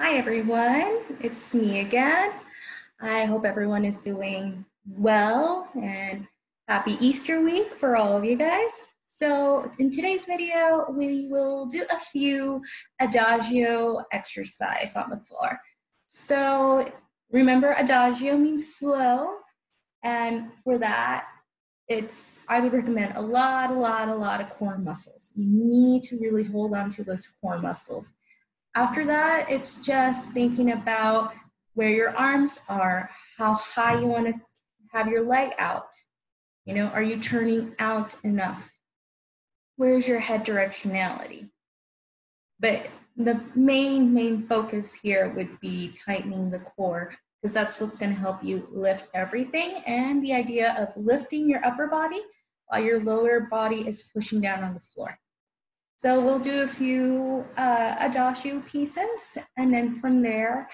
Hi everyone, it's me again. I hope everyone is doing well and happy Easter week for all of you guys. So in today's video, we will do a few adagio exercise on the floor. So remember adagio means slow and for that, it's I would recommend a lot, a lot, a lot of core muscles. You need to really hold on to those core muscles. After that, it's just thinking about where your arms are, how high you want to have your leg out. You know, are you turning out enough? Where's your head directionality? But the main, main focus here would be tightening the core because that's what's going to help you lift everything. And the idea of lifting your upper body while your lower body is pushing down on the floor. So we'll do a few uh, adagio pieces, and then from there,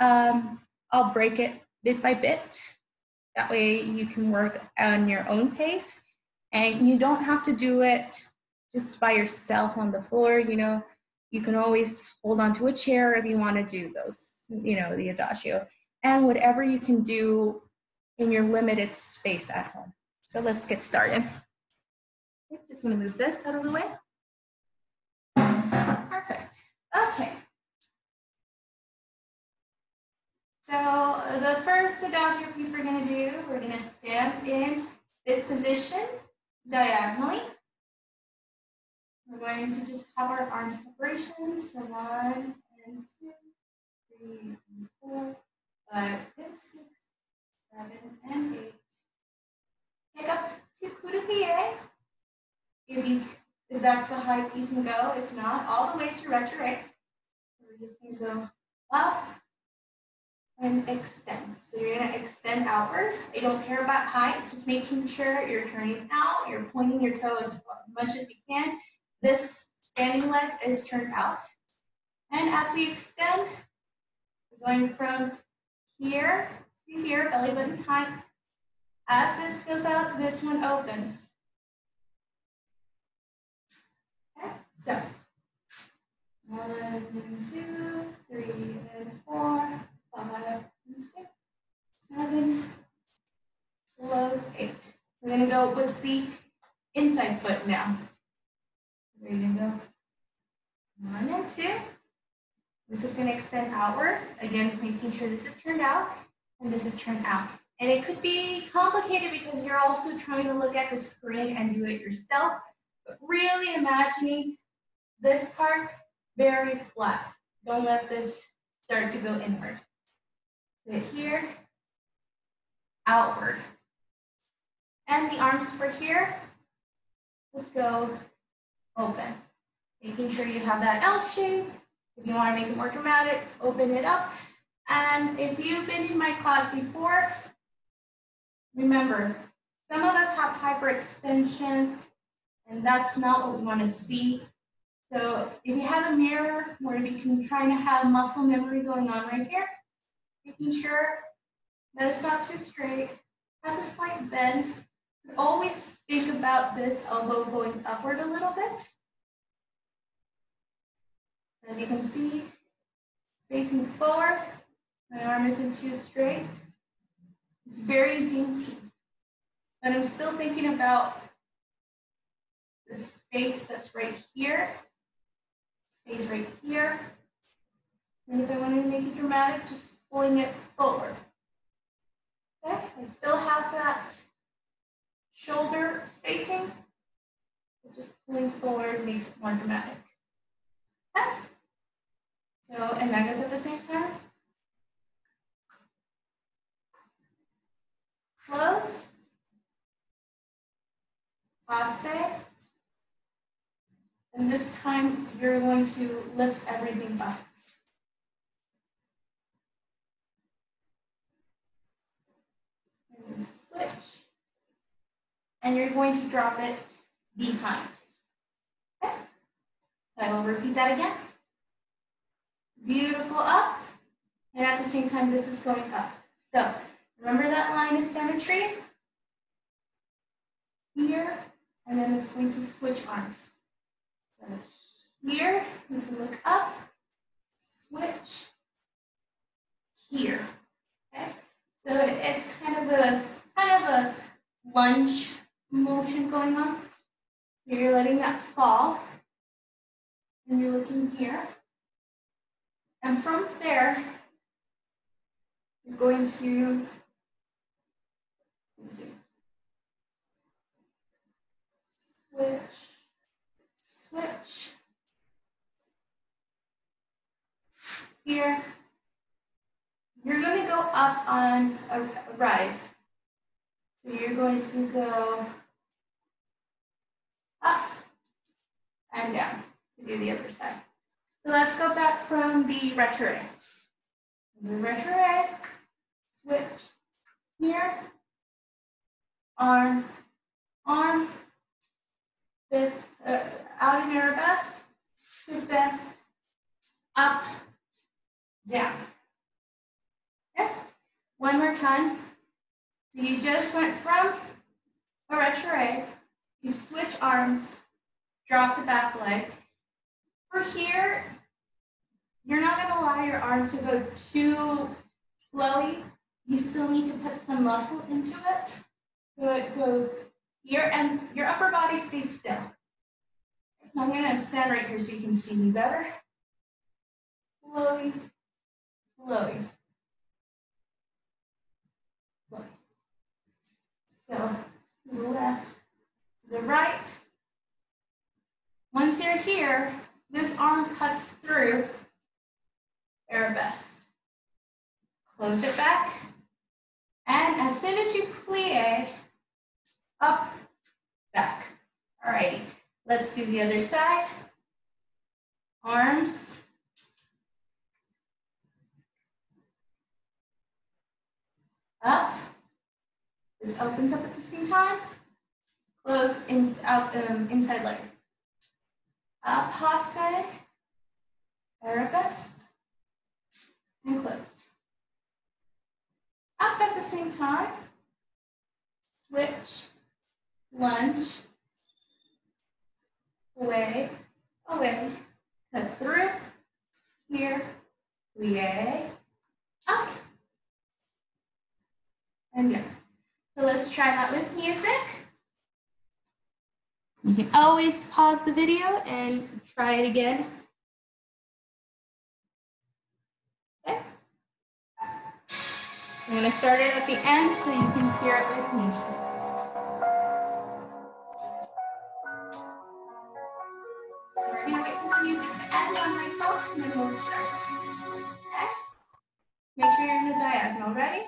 um, I'll break it bit by bit. That way you can work on your own pace, and you don't have to do it just by yourself on the floor. You know, you can always hold on to a chair if you want to do those, you know, the adagio and whatever you can do in your limited space at home. So let's get started. Okay, just gonna move this out of the way. Okay. So the first adagio piece we're gonna do, we're gonna stand in fifth position diagonally. We're going to just have our arm separations. So one and two, three and four, five, and six, seven, and eight. Pick up to coup de pied. If you, if that's the height you can go. If not, all the way to retro We're just gonna go up and extend. So you're gonna extend outward. I don't care about height, just making sure you're turning out, you're pointing your toe as much as you can. This standing leg is turned out. And as we extend, we're going from here to here, belly button height. As this goes out, this one opens. So one, two, three, and four, five, and six, seven, close, eight. We're gonna go with the inside foot now. Ready to go? One and two. This is to extend outward. Again, making sure this is turned out and this is turned out. And it could be complicated because you're also trying to look at the screen and do it yourself, but really imagining this part very flat. Don't let this start to go inward. Sit here, outward. And the arms for here, let's go open. Making sure you have that L shape if you want to make it more dramatic, open it up. And if you've been in my class before, remember, some of us have hyperextension, and that's not what we want to see. So if you have a mirror where you can try to have muscle memory going on right here, making sure that it's not too straight, has a slight bend. Always think about this elbow going upward a little bit. As you can see, facing forward, my arm isn't too straight. It's very dainty. But I'm still thinking about the space that's right here, space right here. And if I wanted to make it dramatic, just pulling it forward. Okay, I still have that shoulder spacing, just pulling forward makes it more dramatic. Okay. So, and that goes at the same time. Close. Passe. And this time you're going to lift everything up. And switch. And you're going to drop it behind. Okay? I will repeat that again. Beautiful up. And at the same time, this is going up. So remember that line of symmetry? Here, and then it's going to switch arms. So here, we can look up, switch, here. Okay? So it's kind of a kind of a lunge motion going on. You're letting that fall. And you're looking here. And from there, you're going to switch switch. Here, you're going to go up on a rise. So you're going to go up and down to do the other side. So let's go back from the retro. The retro, switch here, arm, arm, fifth, uh, out in arabesque, to fifth, up, down. Okay, one more time. So you just went from a retro, you switch arms, drop the back leg. For here, you're not gonna allow your arms to go too flowy. You still need to put some muscle into it. So it goes here and your upper body stays still. So I'm gonna stand right here so you can see me better. Flowy. flowy. So to the left, to the right. Once you're here, this arm cuts through arabesque. Close it back. And as soon as you plie, up, let's do the other side. Arms. Up. This opens up at the same time. Close in, out, um, inside leg. Up, passe. Arabesque and close. Up at the same time, switch, lunge, away, away, cut through, here, plie, up, and down. So let's try that with music. You can always pause the video and try it again. I'm going to start it at the end so you can hear it with me. Okay? Make sure you're in the diagonal. Ready?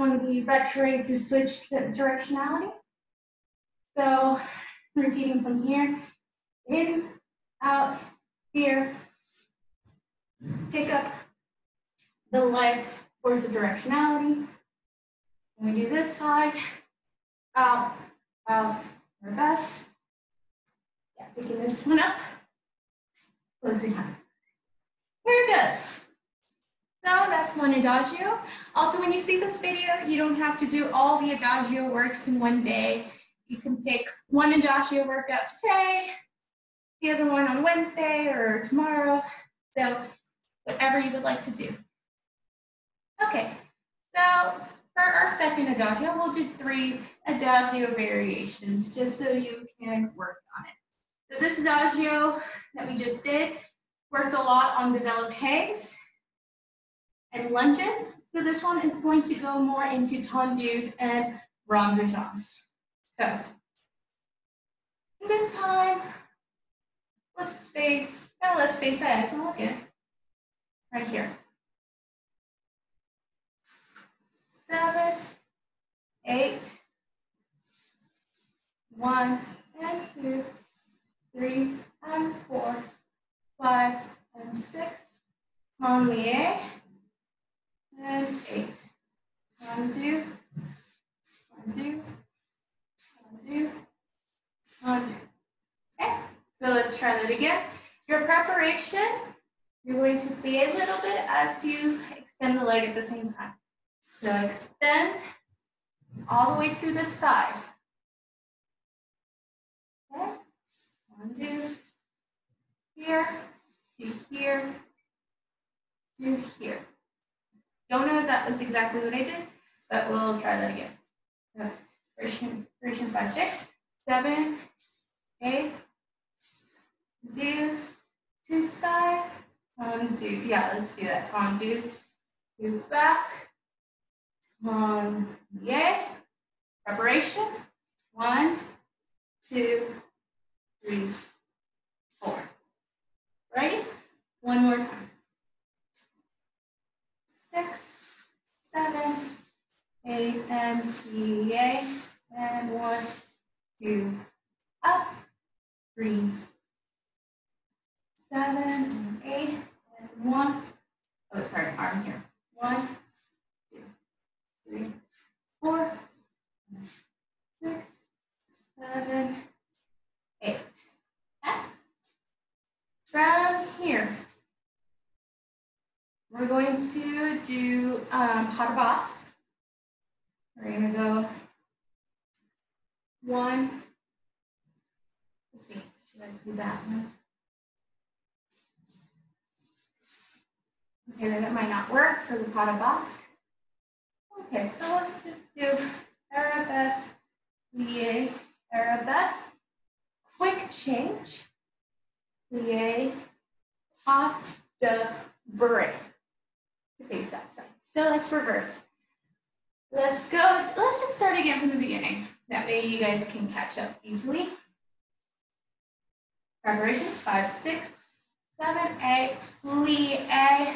On the retro to switch directionality. So repeating from here, in, out, here, pick up the leg force of directionality, And we do this side, out, out, reverse. Yeah, picking this one up, close behind. Very good. So that's one adagio. Also, when you see this video, you don't have to do all the adagio works in one day. You can pick one adagio workout today, the other one on Wednesday or tomorrow. So whatever you would like to do. Okay, so for our second adagio, we'll do three adagio variations just so you can work on it. So this adagio that we just did worked a lot on développés and lunges. So this one is going to go more into tendus and rond de jambes. So this time, let's face, no, let's face that I can look again, right here. Seven, eight, one, and two, three, and four, five, and six, on plie, and eight. Undo, undo, undo, undo. Okay, so let's try that again. Your preparation, you're going to plie a little bit as you extend the leg at the same time. So extend all the way to the side. Okay, undo, here, to here, to here. Don't know if that was exactly what I did, but we'll try that again. So, version, version five, six, seven, eight, do, to side, undo. Yeah, let's do that. Undo, do do back, on, yay. Preparation. One, two, three, four. Ready? One more time. Six, seven, eight, and yay. And one, two, up, three, seven, and eight, and one. Oh, sorry, arm here. One, two, three, four, six, seven, eight. Okay. From here, we're going to do um, basque. We're going to go one. Let's see, should I do that one? Okay, then it might not work for the basque. Okay, so let's just do arabesque, plie, arabesque. Quick change. Plie, pas de bourrée. Face that side. So let's reverse. Let's go, let's just start again from the beginning. That way you guys can catch up easily. Preparation, five, six, seven, eight, plie,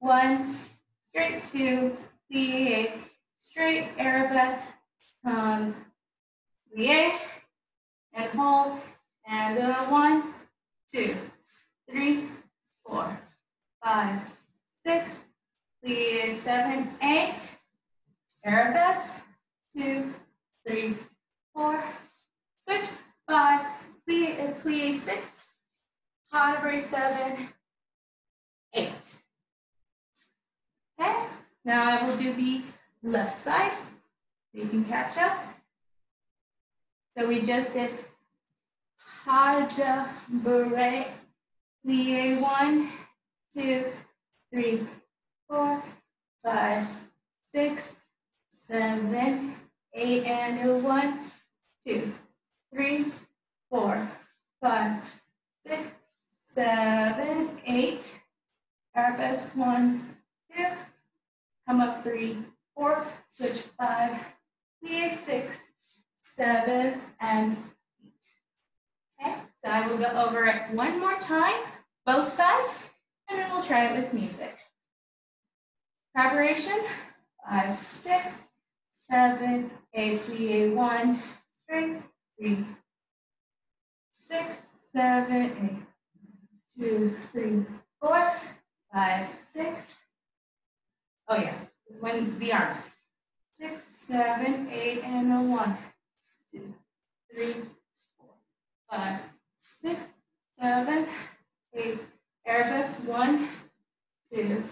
one, straight two, plie, straight arabesque, um, plie, and hold, and uh, one, two, three, four, five, seven, eight, arabesque, two, three, four, switch, five, plie, uh, plie six, pas de seven, eight. Okay, now I will do the left side. So you can catch up. So we just did pas de bourrée, plie one, two, three, four, five, six, seven, eight, and one, two, three, four, five, six, seven, eight. Arabesque one, two. Come up three, four. Switch five, plie six, seven, and eight. Okay, so I will go over it one more time, both sides, and then we'll try it with music. Preparation, five, six, seven, eight, plie one, straight, three, six, seven, eight, two, three, four, five, six. Oh yeah, when the arms. six, seven, eight, and a one, two, three, four, five, six, seven, eight. Arabesque, one, two,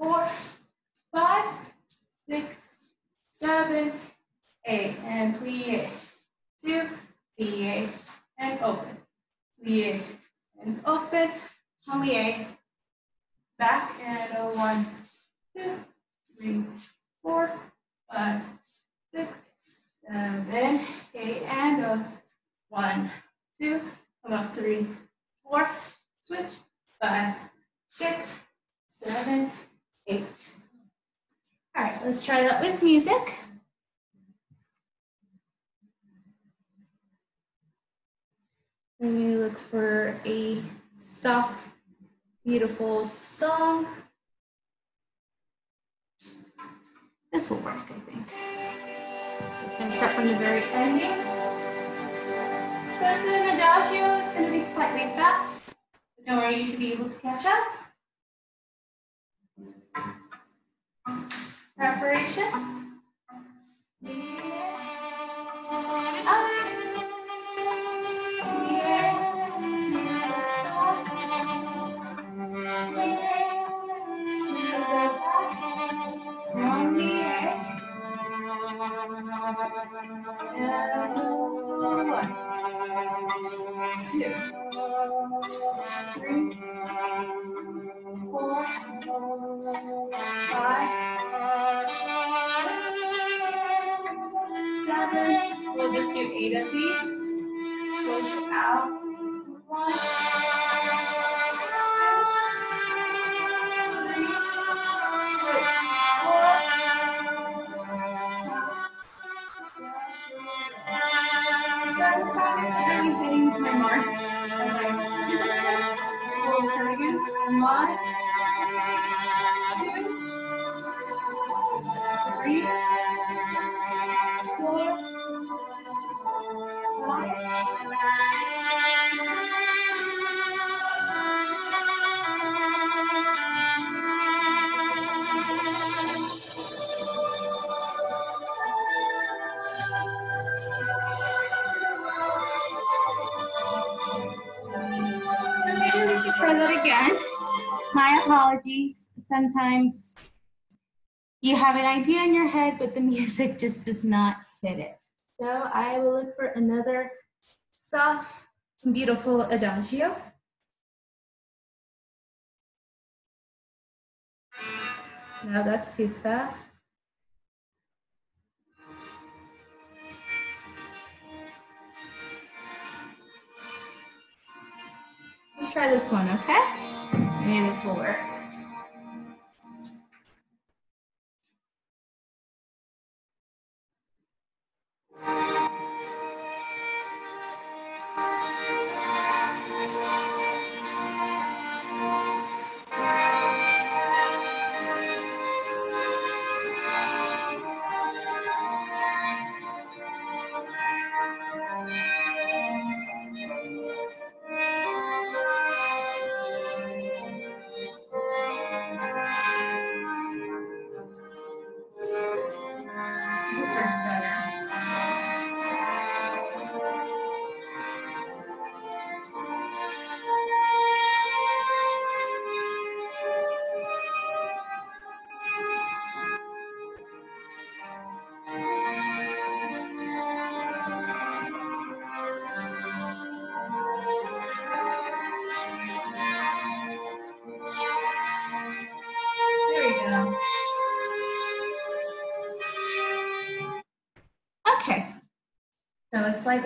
four, five, six, seven, eight, and plie. Two, plie, and open. Plie, and open. Plie. Back, and a one, two, three, four, five, six, seven, eight, and a one, two, come up, three, four, switch, five, six, seven, eight. All right, let's try that with music. Let me look for a soft, beautiful song. This will work, I think. It's gonna start from the very ending. So it's an adagio, it's gonna be slightly fast. Don't worry, you should be able to catch up. Preparation. Sometimes you have an idea in your head, but the music just does not fit it. So I will look for another soft, beautiful adagio. No, that's too fast. Let's try this one, okay? Maybe this will work.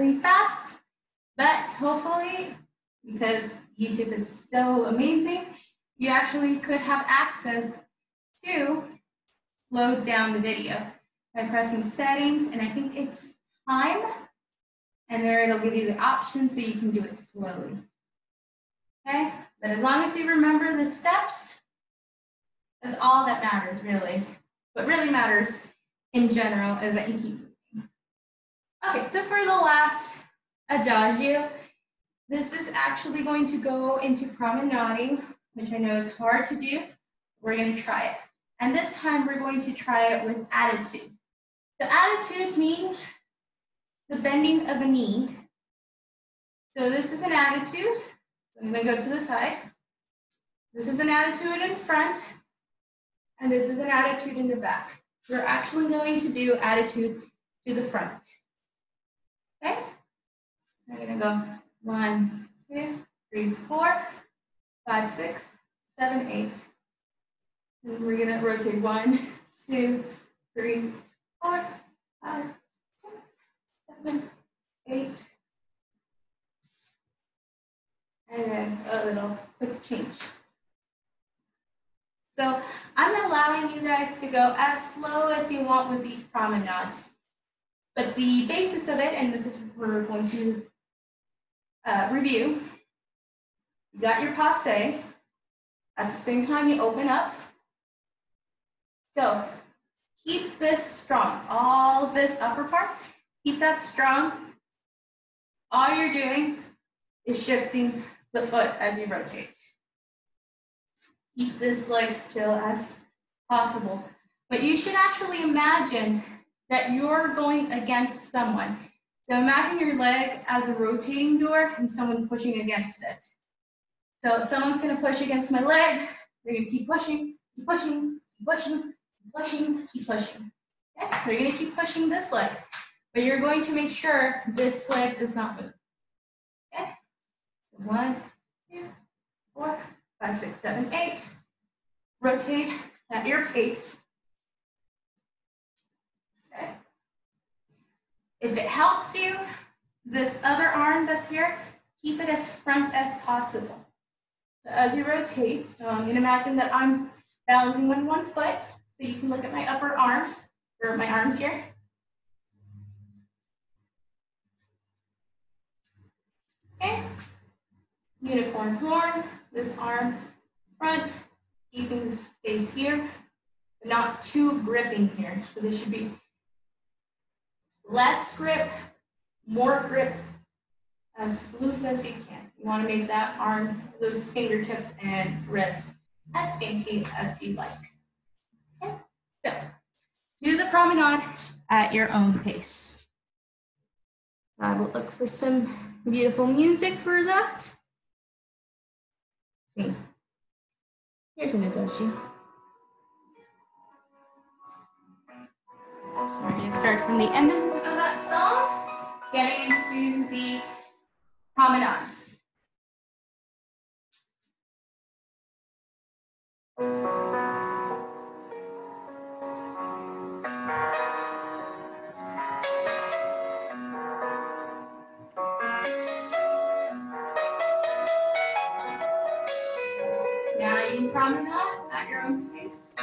Slightly fast, but hopefully, because YouTube is so amazing, you actually could have access to slow down the video by pressing settings, and I think it's time, and there it'll give you the option so you can do it slowly. Okay, but as long as you remember the steps, that's all that matters, really. What really matters in general is that you keep. Okay, so for the last adagio, this is actually going to go into promenading, which I know is hard to do. We're going to try it. And this time we're going to try it with attitude. The attitude means the bending of a knee. So this is an attitude. I'm gonna go to the side. This is an attitude in front, and this is an attitude in the back. We're actually going to do attitude to the front. Okay? We're gonna go one, two, three, four, five, six, seven, eight. And we're gonna rotate one, two, three, four, five, six, seven, eight. And then a little quick change. So I'm allowing you guys to go as slow as you want with these promenades. But the basis of it, and this is what we're going to uh, review, you got your passe. At the same time, you open up. So keep this strong. All this upper part, keep that strong. All you're doing is shifting the foot as you rotate. Keep this leg still as possible. But you should actually imagine that you're going against someone. So imagine your leg as a rotating door and someone pushing against it. So someone's gonna push against my leg, they're gonna keep pushing, keep pushing, keep pushing, keep pushing, keep pushing. Okay? They're gonna keep pushing this leg, but you're going to make sure this leg does not move. Okay? One, two, four, five, six, seven, eight. Rotate at your pace. Okay. If it helps you, this other arm that's here, keep it as front as possible. So as you rotate, so I'm gonna imagine that I'm balancing on one foot, so you can look at my upper arms, or my arms here. Okay. Unicorn horn, this arm front, keeping the space here, but not too gripping here. So this should be less grip, more grip, as loose as you can. You want to make that arm, loose fingertips and wrists as dainty as you like. Okay. So do the promenade at your own pace. I will look for some beautiful music for that. See, here's an adagio. So we're going to start from the end of that song, getting into the promenades. Now you promenade at your own pace.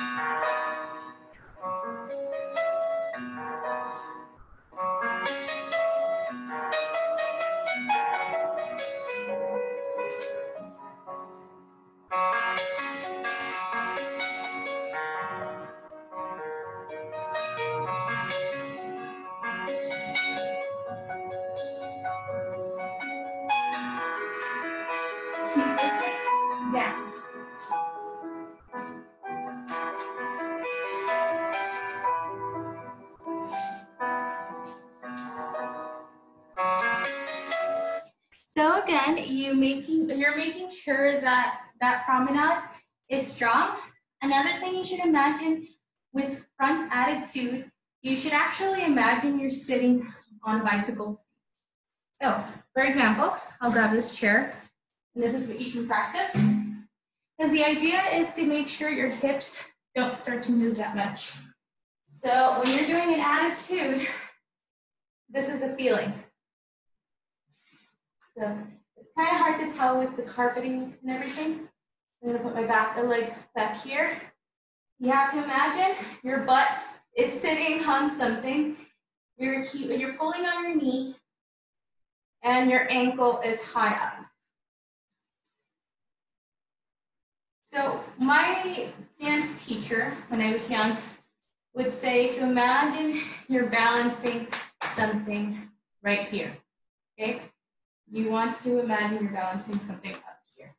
Front attitude, you should actually imagine you're sitting on a bicycle. So, for example, I'll grab this chair, and this is what you can practice. Because the idea is to make sure your hips don't start to move that much. So when you're doing an attitude, this is a feeling. So it's kind of hard to tell with the carpeting and everything. I'm gonna put my back uh, leg back here. You have to imagine your butt is sitting on something. You're keep, you're pulling on your knee, and your ankle is high up. So my dance teacher, when I was young, would say to imagine you're balancing something right here. Okay? You want to imagine you're balancing something up here.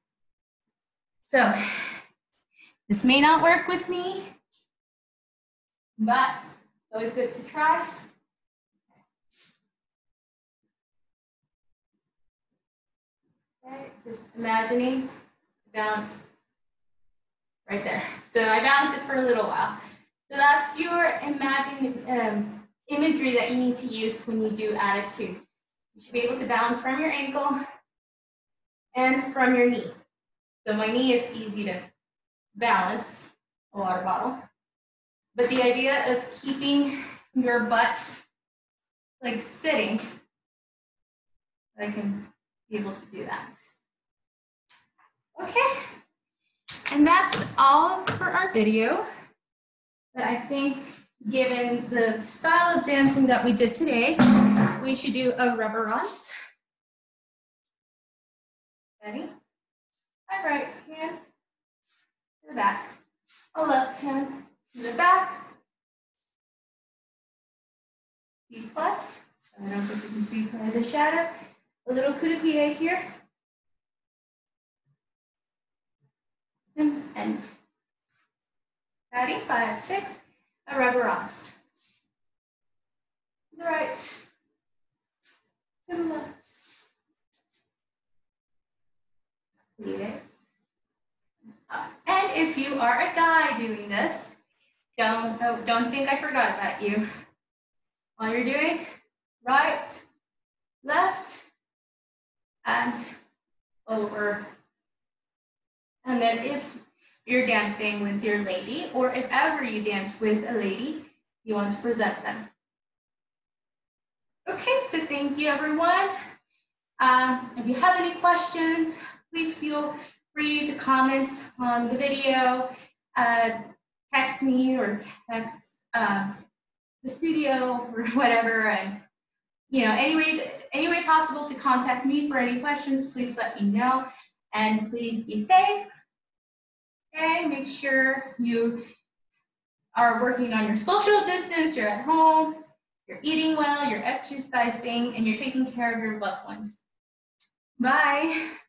So this may not work with me, but always good to try. Okay, just imagining balance right there. So I balance it for a little while. So that's your imagine um, imagery that you need to use when you do attitude. You should be able to balance from your ankle and from your knee. So my knee is easy to balance, a water bottle. But the idea of keeping your butt like sitting, I can be able to do that. Okay, and that's all for our video. But I think given the style of dancing that we did today, we should do a reverence. Ready? My right hand to the back, a left hand to the back. B plus. I don't think you can see by the shadow. A little coup de pied here. And end. Ready? Five, six. A reverence. To the right. To the left. It. Up. And if you are a guy doing this, don't, oh, don't think I forgot about you. All you're doing, right, left, and over. And then if you're dancing with your lady, or if ever you dance with a lady, you want to present them. Okay, so thank you everyone. Um, if you have any questions, please feel free to comment on the video, uh, text me or text uh, the studio or whatever, and you know, any way, any way possible to contact me for any questions, please let me know. And please be safe. Okay, make sure you are working on your social distance, you're at home, you're eating well, you're exercising, and you're taking care of your loved ones. Bye.